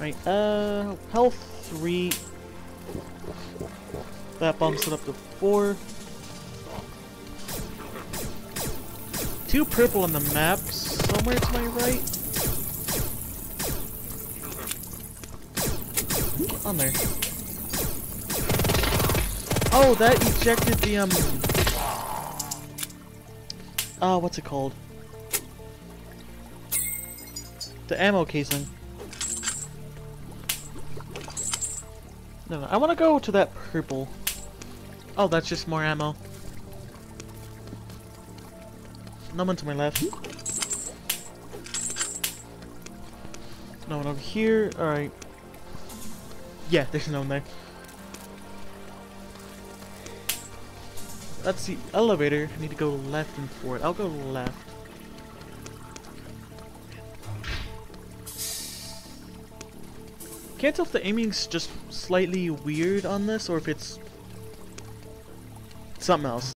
Right, uh, health 3. That bumps it up to 4. Two purple on the map, somewhere to my right. On there. Oh, that ejected the, um... Uh, what's it called? The ammo casing. No, no, I want to go to that purple. Oh, that's just more ammo. No one to my left. No one over here. Alright. Yeah, there's no one there. That's the elevator. I need to go left and forward. I'll go left. Can't tell if the aiming's just slightly weird on this or if it's something else.